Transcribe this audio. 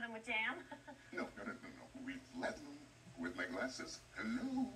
cover them with jam? No, no, no, no, no. We flatten them with my glasses. Hello.